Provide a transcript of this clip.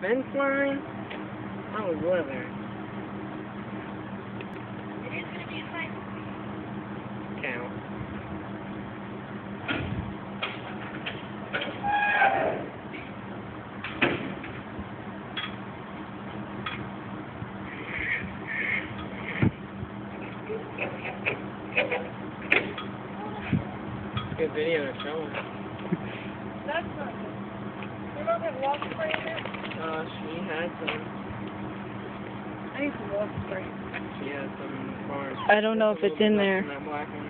fence line? I was living. It is going to be a fight. Count. Good video to show him. That's not good. You don't have wall spray in it? Uh, had some. I need some wall spray. She had some farms. I don't know if it's in there. That black one.